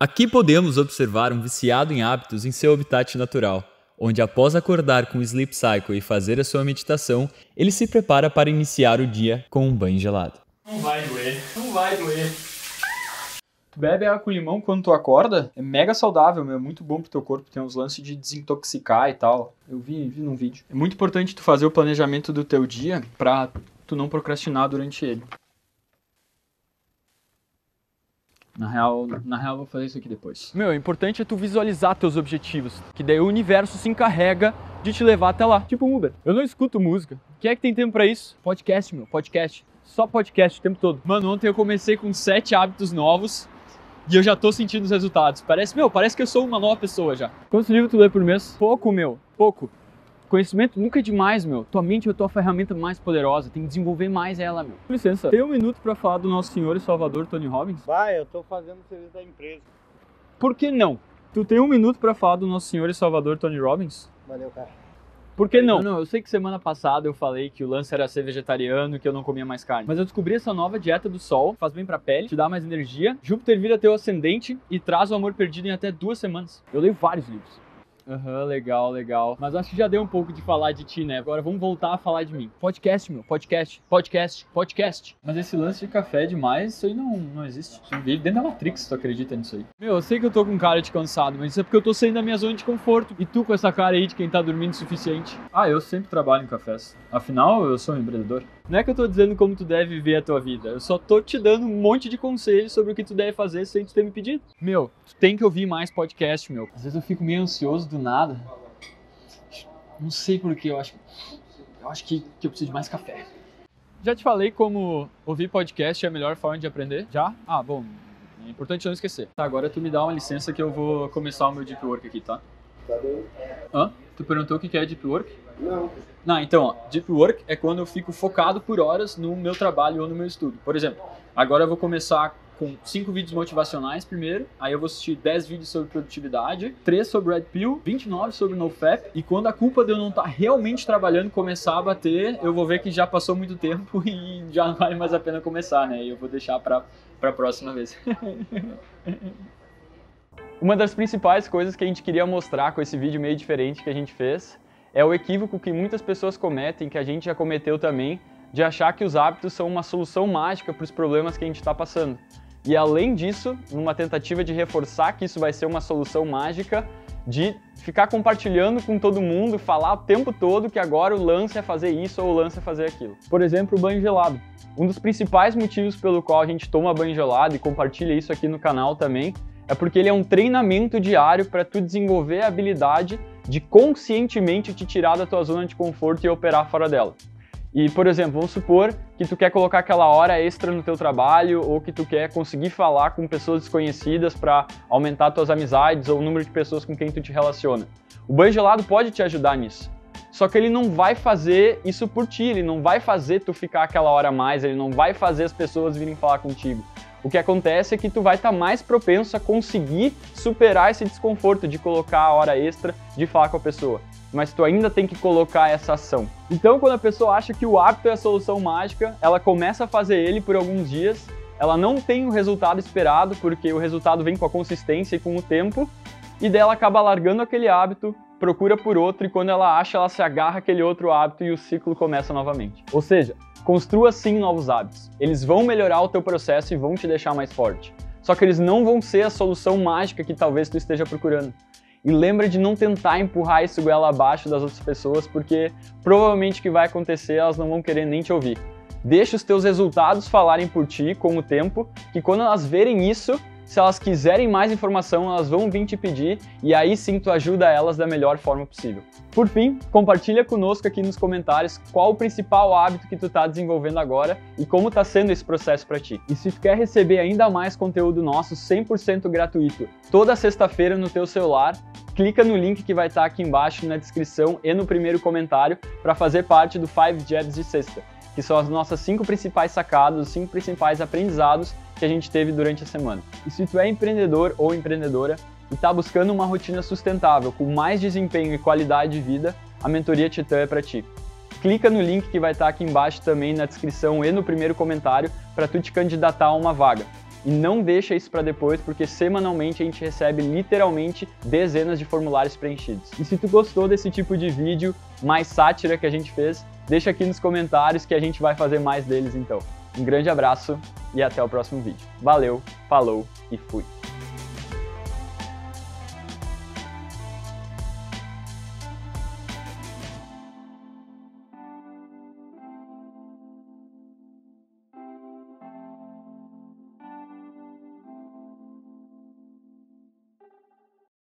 Aqui podemos observar um viciado em hábitos em seu habitat natural, onde após acordar com o sleep cycle e fazer a sua meditação, ele se prepara para iniciar o dia com um banho gelado. Não vai doer, não vai doer. Tu bebe água com limão quando tu acorda, é mega saudável, meu, é muito bom pro teu corpo, tem uns lances de desintoxicar e tal. Eu vi, vi num vídeo. É muito importante tu fazer o planejamento do teu dia pra tu não procrastinar durante ele. Na real, na real, eu vou fazer isso aqui depois. Meu, o importante é tu visualizar teus objetivos, que daí o universo se encarrega de te levar até lá. Tipo um Uber. Eu não escuto música. Quem é que tem tempo pra isso? Podcast, meu, podcast. Só podcast o tempo todo. Mano, ontem eu comecei com sete hábitos novos e eu já tô sentindo os resultados. Parece, meu, parece que eu sou uma nova pessoa já. Quantos livros tu lê por mês? Pouco, meu, pouco. Conhecimento nunca é demais, meu. Tua mente é a tua ferramenta mais poderosa. Tem que desenvolver mais ela, meu. Com licença, tem um minuto pra falar do nosso senhor e salvador Tony Robbins? Vai, eu tô fazendo serviço da empresa. Por que não? Tu tem um minuto pra falar do nosso senhor e salvador Tony Robbins? Valeu, cara. Por que não? Não, eu sei que semana passada eu falei que o lance era ser vegetariano e que eu não comia mais carne. Mas eu descobri essa nova dieta do sol, faz bem pra pele, te dá mais energia. Júpiter vira teu ascendente e traz o amor perdido em até duas semanas. Eu leio vários livros. Aham, legal, legal. Mas acho que já deu um pouco de falar de ti, né? Agora vamos voltar a falar de mim. Podcast, meu. Podcast, podcast, podcast. Mas esse lance de café é demais, isso aí não, não existe. Isso vive dentro da Matrix, tu acredita nisso aí? Meu, eu sei que eu tô com cara de cansado, mas isso é porque eu tô saindo da minha zona de conforto. E tu com essa cara aí de quem tá dormindo o suficiente. Ah, eu sempre trabalho em cafés. Afinal, eu sou um empreendedor. Não é que eu tô dizendo como tu deve viver a tua vida. Eu só tô te dando um monte de conselhos sobre o que tu deve fazer sem tu ter me pedido. Meu, tu tem que ouvir mais podcast, meu. Às vezes eu fico meio ansioso do nada. Não sei porquê, eu acho, eu acho que, que eu preciso de mais café. Já te falei como ouvir podcast é a melhor forma de aprender? Já? Ah, bom. É importante não esquecer. Tá, agora tu me dá uma licença que eu vou começar o meu deep work aqui, tá? Tá bem? Hã? Tu perguntou o que é deep work? Não. Não, então, ó, deep work é quando eu fico focado por horas no meu trabalho ou no meu estudo. Por exemplo, agora eu vou começar com cinco vídeos motivacionais primeiro, aí eu vou assistir 10 vídeos sobre produtividade, 3 sobre Red Pill, 29 sobre NoFap, e quando a culpa de eu não estar realmente trabalhando começar a bater, eu vou ver que já passou muito tempo e já não vale mais a pena começar, né? E eu vou deixar para a próxima vez. Uma das principais coisas que a gente queria mostrar com esse vídeo meio diferente que a gente fez é o equívoco que muitas pessoas cometem, que a gente já cometeu também, de achar que os hábitos são uma solução mágica para os problemas que a gente está passando. E além disso, numa tentativa de reforçar que isso vai ser uma solução mágica, de ficar compartilhando com todo mundo, falar o tempo todo que agora o lance é fazer isso ou o lance é fazer aquilo. Por exemplo, o banho gelado. Um dos principais motivos pelo qual a gente toma banho gelado e compartilha isso aqui no canal também é porque ele é um treinamento diário para tu desenvolver a habilidade de conscientemente te tirar da tua zona de conforto e operar fora dela. E, por exemplo, vamos supor que tu quer colocar aquela hora extra no teu trabalho ou que tu quer conseguir falar com pessoas desconhecidas para aumentar tuas amizades ou o número de pessoas com quem tu te relaciona. O banho gelado pode te ajudar nisso. Só que ele não vai fazer isso por ti, ele não vai fazer tu ficar aquela hora a mais, ele não vai fazer as pessoas virem falar contigo. O que acontece é que tu vai estar tá mais propenso a conseguir superar esse desconforto de colocar a hora extra de falar com a pessoa. Mas tu ainda tem que colocar essa ação. Então, quando a pessoa acha que o hábito é a solução mágica, ela começa a fazer ele por alguns dias, ela não tem o resultado esperado, porque o resultado vem com a consistência e com o tempo, e dela acaba largando aquele hábito, procura por outro, e quando ela acha, ela se agarra aquele outro hábito e o ciclo começa novamente. Ou seja, Construa sim novos hábitos. Eles vão melhorar o teu processo e vão te deixar mais forte. Só que eles não vão ser a solução mágica que talvez tu esteja procurando. E lembra de não tentar empurrar isso goela abaixo das outras pessoas, porque provavelmente o que vai acontecer, elas não vão querer nem te ouvir. Deixa os teus resultados falarem por ti com o tempo, que quando elas verem isso, se elas quiserem mais informação, elas vão vir te pedir e aí sim tu ajuda elas da melhor forma possível. Por fim, compartilha conosco aqui nos comentários qual o principal hábito que tu está desenvolvendo agora e como está sendo esse processo para ti. E se tu quer receber ainda mais conteúdo nosso 100% gratuito toda sexta-feira no teu celular, clica no link que vai estar tá aqui embaixo na descrição e no primeiro comentário para fazer parte do 5 Jabs de sexta, que são as nossas cinco principais sacadas, os cinco principais aprendizados que a gente teve durante a semana. E se tu é empreendedor ou empreendedora e está buscando uma rotina sustentável com mais desempenho e qualidade de vida, a mentoria Titã é para ti. Clica no link que vai estar tá aqui embaixo também na descrição e no primeiro comentário para tu te candidatar a uma vaga. E não deixa isso para depois, porque semanalmente a gente recebe literalmente dezenas de formulários preenchidos. E se tu gostou desse tipo de vídeo mais sátira que a gente fez, deixa aqui nos comentários que a gente vai fazer mais deles então. Um grande abraço e até o próximo vídeo. Valeu, falou e fui!